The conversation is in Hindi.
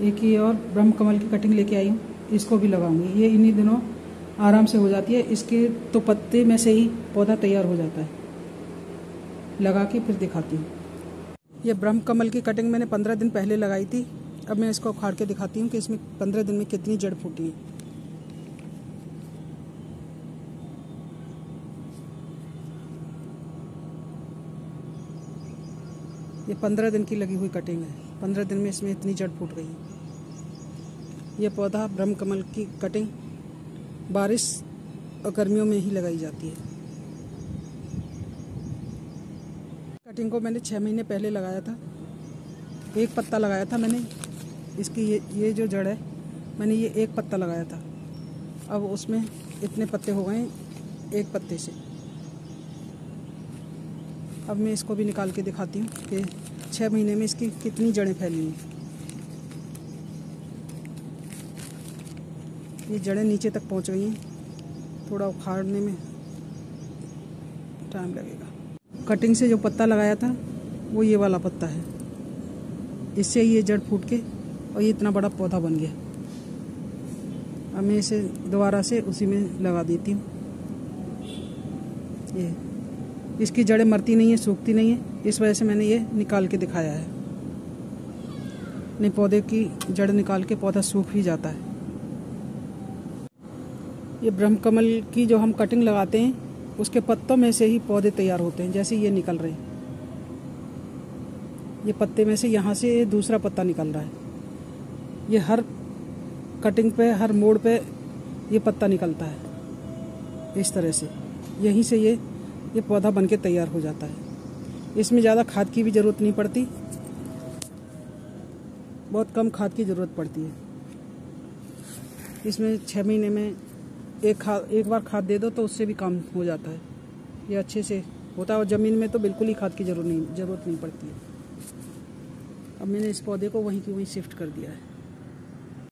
एक ही और ब्रह्म कमल की कटिंग लेके आई हूँ। इसको भी लगाऊँगी। ये इन्हीं दिनों आराम से हो जाती है। इसके तो पत्ते में से ही पौधा तैयार हो जाता है। लगा के फिर दिखाती हूँ। ये ब्रह्म कमल की कटिंग मैंने पंद्रह दिन पहले लगाई थी। अब मैं इसको उखाड़ के दिखाती हूँ कि इसमें पंद्रह दिन में कितनी जड़ फूटी है। ये पंद्रह दिन की लगी हुई कटिंग है। पंद्रह दिन में इसमें इतनी जड़ फूट गई। ये पौधा ब्रह्म कमल की कटिंग बारिश और गर्मियों में ही लगाई जाती है। कटिंग को मैंने छः महीने पहले लगाया था। एक पत्ता लगाया था मैंने। इसकी ये ये जो जड़ है, मैंने ये एक पत्ता लगाया था। अब उसमें इतने पत्ते हो गए एक पत्ते से। अब मैं इसको भी निकाल के दिखाती हूँ कि छः महीने में इसकी कितनी जड़ें फैली हुई ये जड़ें नीचे तक पहुँच गई हैं। थोड़ा उखाड़ने में टाइम लगेगा। कटिंग से जो पत्ता लगाया था, वो ये वाला पत्ता है। इससे ये जड़ फूट के और ये इतना बड़ा पौधा बन गया। अब मैं इसे दोबारा से उसी में लगा देती हूँ। ये इसकी जड़ें मरती नहीं है, सूखती नहीं है। इस वजह से मैंने ये निकाल के दिखाया है। नहीं, पौधे की जड़ निकाल के पौधा सूख भी जाता है। ये ब्रह्म कमल की जो हम कटिंग लगाते हैं, उसके पत्तों में से ही पौधे तैयार होते हैं, जैसे ये निकल रहे हैं। ये पत्ते में से यहाँ से ये दूसरा पत्ता निकल रहा है। ये हर कटिंग पे, हर मोड़ पे ये पत्ता निकलता है, इस तरह से। यहीं से ये ये पौधा बनके तैयार हो जाता है। इसमें ज़्यादा खाद की भी ज़रूरत नहीं पड़ती। बहुत कम खाद की ज़रूरत पड़ती है। इसमें छः महीने में एक खाद एक बार खाद दे दो तो उससे भी काम हो जाता है। ये अच्छे से होता है और ज़मीन में तो बिल्कुल ही खाद की ज़रूरत नहीं, ज़रूरत नहीं पड़ती है। अब मैंने इस पौधे को वहीं की वहीं शिफ्ट कर दिया है।